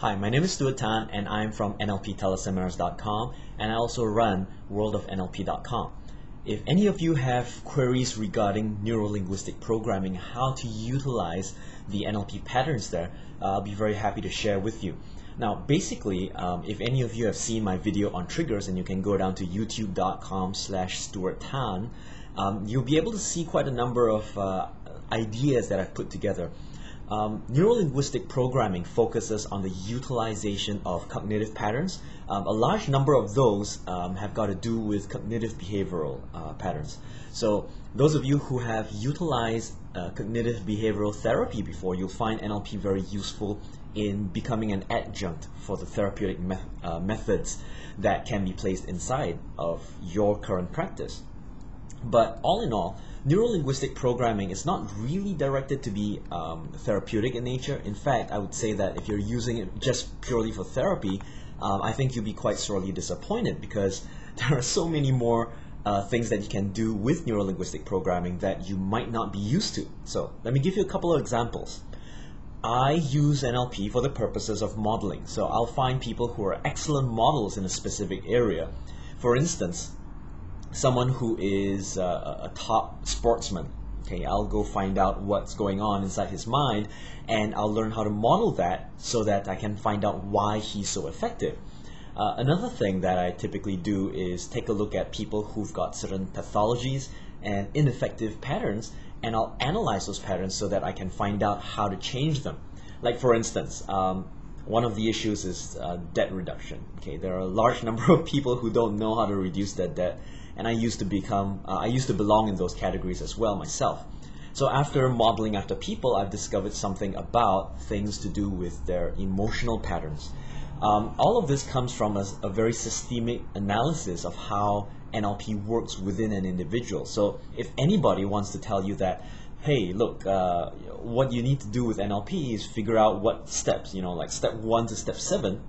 Hi, my name is Stuart Tan and I'm from NLPteleseminars.com and I also run worldofnlp.com. If any of you have queries regarding neuro-linguistic programming, how to utilize the NLP patterns there, uh, I'll be very happy to share with you. Now, basically, um, if any of you have seen my video on triggers, and you can go down to youtube.com slash Stuart Tan, um, you'll be able to see quite a number of uh, ideas that I've put together. Um, Neuro-linguistic programming focuses on the utilization of cognitive patterns. Um, a large number of those um, have got to do with cognitive behavioral uh, patterns. So those of you who have utilized uh, cognitive behavioral therapy before, you'll find NLP very useful in becoming an adjunct for the therapeutic me uh, methods that can be placed inside of your current practice. But all in all, Neuro-linguistic programming is not really directed to be um, therapeutic in nature. In fact, I would say that if you're using it just purely for therapy, um, I think you'll be quite sorely disappointed because there are so many more uh, things that you can do with neuro-linguistic programming that you might not be used to. So let me give you a couple of examples. I use NLP for the purposes of modeling. So I'll find people who are excellent models in a specific area. For instance, someone who is a, a top sportsman. Okay, I'll go find out what's going on inside his mind and I'll learn how to model that so that I can find out why he's so effective. Uh, another thing that I typically do is take a look at people who've got certain pathologies and ineffective patterns and I'll analyze those patterns so that I can find out how to change them. Like for instance, um, one of the issues is uh, debt reduction. Okay, there are a large number of people who don't know how to reduce their debt and I used to become, uh, I used to belong in those categories as well myself. So after modeling after people, I've discovered something about things to do with their emotional patterns. Um, all of this comes from a, a, very systemic analysis of how NLP works within an individual. So if anybody wants to tell you that, hey, look, uh, what you need to do with NLP is figure out what steps, you know, like step one to step seven,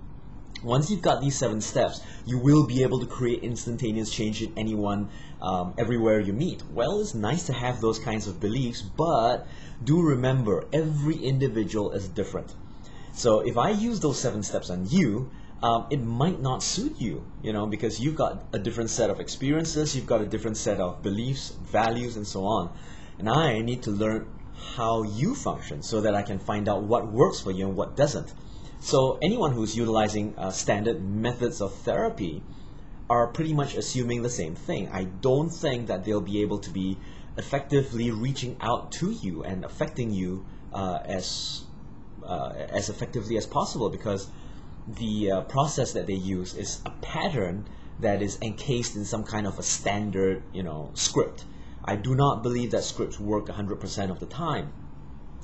once you've got these seven steps, you will be able to create instantaneous change in anyone, um, everywhere you meet. Well, it's nice to have those kinds of beliefs, but do remember, every individual is different. So if I use those seven steps on you, um, it might not suit you, you know, because you've got a different set of experiences, you've got a different set of beliefs, values, and so on. And I need to learn how you function so that I can find out what works for you and what doesn't. So anyone who's utilizing uh, standard methods of therapy are pretty much assuming the same thing. I don't think that they'll be able to be effectively reaching out to you and affecting you uh, as uh, as effectively as possible because the uh, process that they use is a pattern that is encased in some kind of a standard, you know, script. I do not believe that scripts work 100% of the time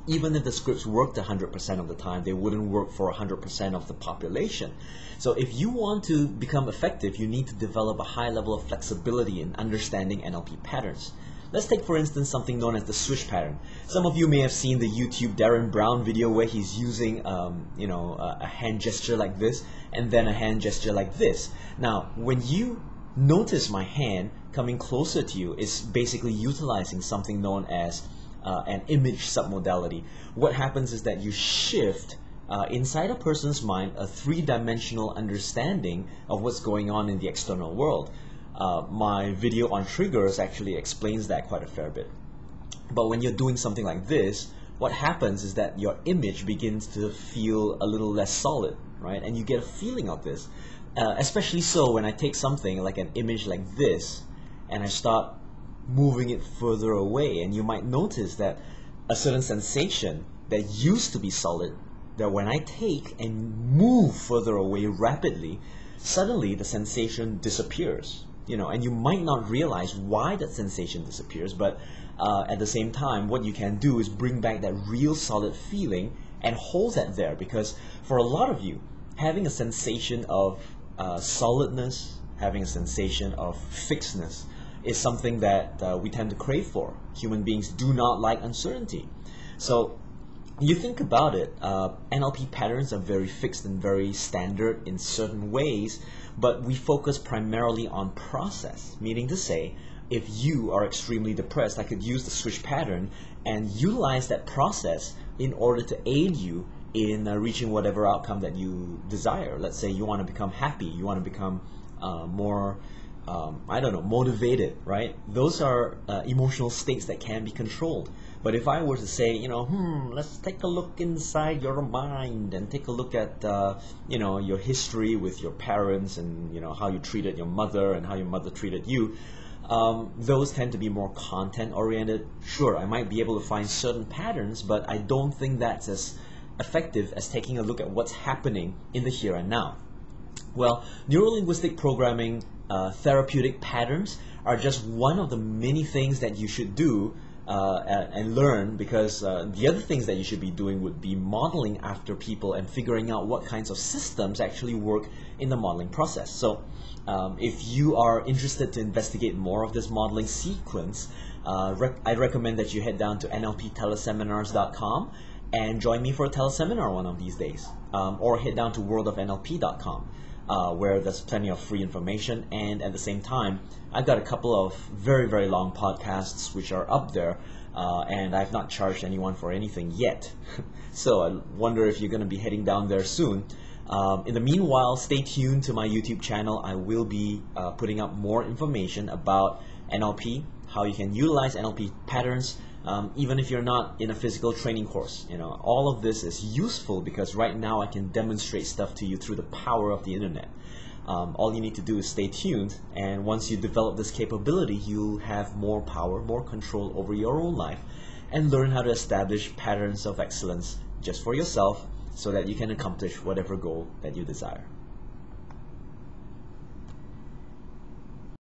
even if the scripts worked 100% of the time, they wouldn't work for 100% of the population. So if you want to become effective, you need to develop a high level of flexibility in understanding NLP patterns. Let's take for instance something known as the swish pattern. Some of you may have seen the YouTube Derren Brown video where he's using um, you know, a, a hand gesture like this and then a hand gesture like this. Now, when you notice my hand coming closer to you, it's basically utilizing something known as uh, an image submodality. What happens is that you shift uh, inside a person's mind a three-dimensional understanding of what's going on in the external world. Uh, my video on triggers actually explains that quite a fair bit. But when you're doing something like this, what happens is that your image begins to feel a little less solid, right? And you get a feeling of this. Uh, especially so when I take something like an image like this and I start moving it further away. And you might notice that a certain sensation that used to be solid, that when I take and move further away rapidly, suddenly the sensation disappears. You know, and you might not realize why that sensation disappears, but uh, at the same time, what you can do is bring back that real solid feeling and hold that there because for a lot of you, having a sensation of uh, solidness, having a sensation of fixedness, is something that uh, we tend to crave for. Human beings do not like uncertainty. So you think about it, uh, NLP patterns are very fixed and very standard in certain ways, but we focus primarily on process, meaning to say, if you are extremely depressed, I could use the switch pattern and utilize that process in order to aid you in uh, reaching whatever outcome that you desire. Let's say you want to become happy, you want to become uh, more, um, I don't know, motivated, right? Those are uh, emotional states that can be controlled. But if I were to say, you know, hmm, let's take a look inside your mind and take a look at, uh, you know, your history with your parents and, you know, how you treated your mother and how your mother treated you, um, those tend to be more content oriented. Sure, I might be able to find certain patterns, but I don't think that's as effective as taking a look at what's happening in the here and now. Well, neurolinguistic programming uh, therapeutic patterns are just one of the many things that you should do uh, and learn because uh, the other things that you should be doing would be modeling after people and figuring out what kinds of systems actually work in the modeling process. So um, if you are interested to investigate more of this modeling sequence, uh, rec I recommend that you head down to nlpteleseminars.com and join me for a teleseminar one of these days. Um, or head down to worldofnlp.com uh, where there's plenty of free information. And at the same time, I've got a couple of very, very long podcasts which are up there. Uh, and I've not charged anyone for anything yet. so I wonder if you're going to be heading down there soon. Um, in the meanwhile, stay tuned to my YouTube channel. I will be uh, putting up more information about NLP, how you can utilize NLP patterns, um, even if you're not in a physical training course. You know, all of this is useful because right now I can demonstrate stuff to you through the power of the internet. Um, all you need to do is stay tuned, and once you develop this capability, you'll have more power, more control over your own life, and learn how to establish patterns of excellence just for yourself so that you can accomplish whatever goal that you desire.